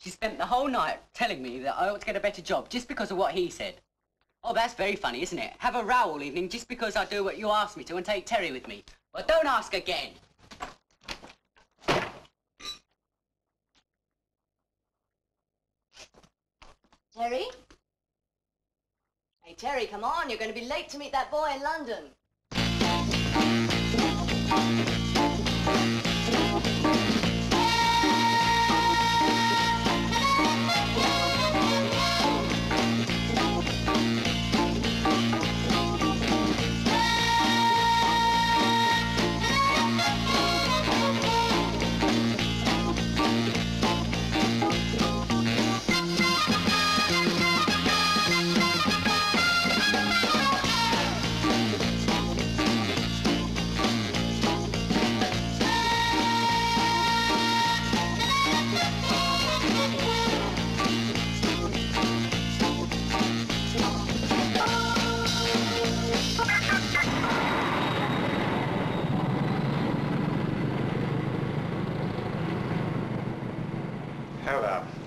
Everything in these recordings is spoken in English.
She spent the whole night telling me that I ought to get a better job just because of what he said. Oh, that's very funny, isn't it? Have a row all evening just because I do what you asked me to and take Terry with me. But don't ask again. Terry? Hey, Terry, come on. You're going to be late to meet that boy in London.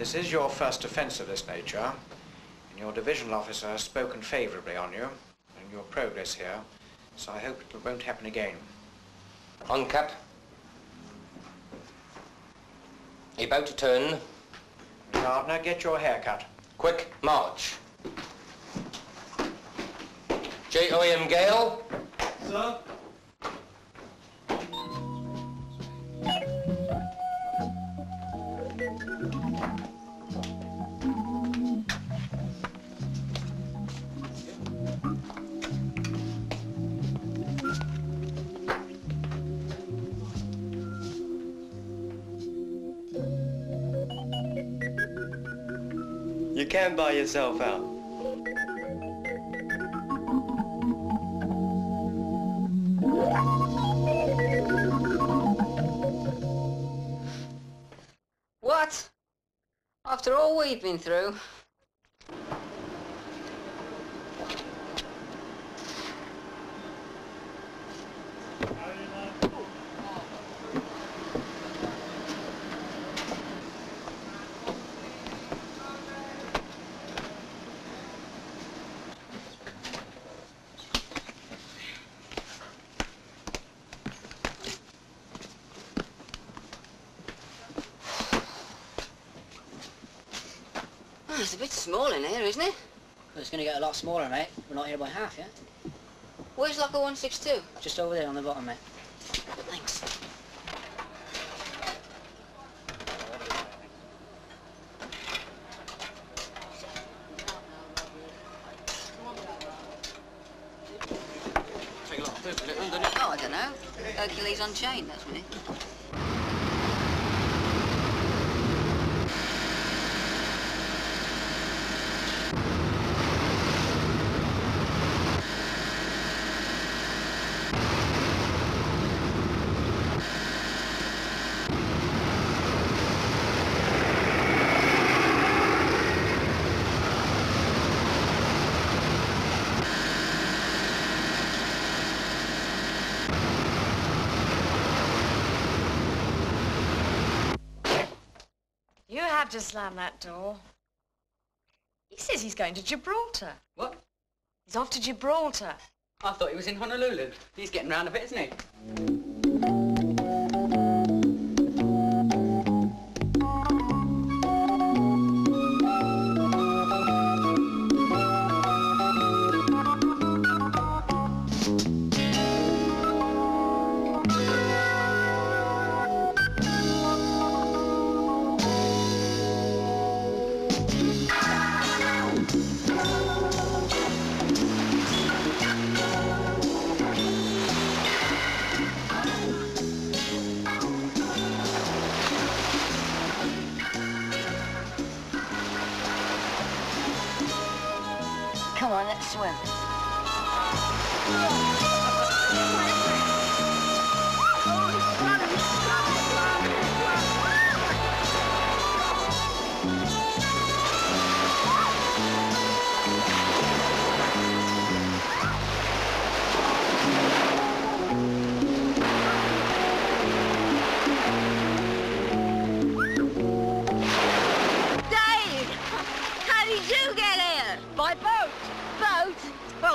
This is your first offence of this nature, and your divisional officer has spoken favourably on you and your progress here, so I hope it won't happen again. On cap. About to turn. Gardner, get your hair cut. Quick march. J.O.M. Gale. Sir? You can buy yourself out. What? After all we've been through? Oh, it's a bit small in here, isn't it? It's going to get a lot smaller, mate. We're not here by half, yeah? Where's locker 162? Just over there on the bottom, mate. Thanks. Oh, I don't know. Hercules Unchained, that's me. You have to slam that door. He says he's going to Gibraltar. What? He's off to Gibraltar. I thought he was in Honolulu. He's getting round a bit, isn't he? Come on, let's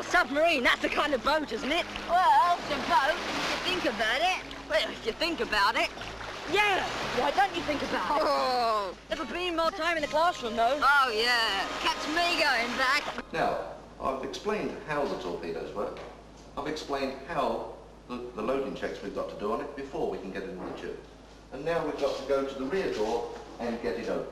submarine, that's the kind of boat, isn't it? Well, it's a boat, if you think about it. Well, if you think about it. Yeah, why don't you think about it? Oh, It'll be more time in the classroom, though. oh yeah. Catch me going back. Now, I've explained how the torpedoes work. I've explained how the, the loading checks we've got to do on it before we can get it in the tube. And now we've got to go to the rear door and get it open.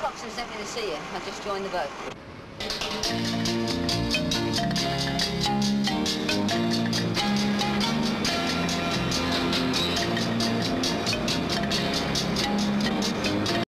Coxswain sent me to see you. I just joined the boat.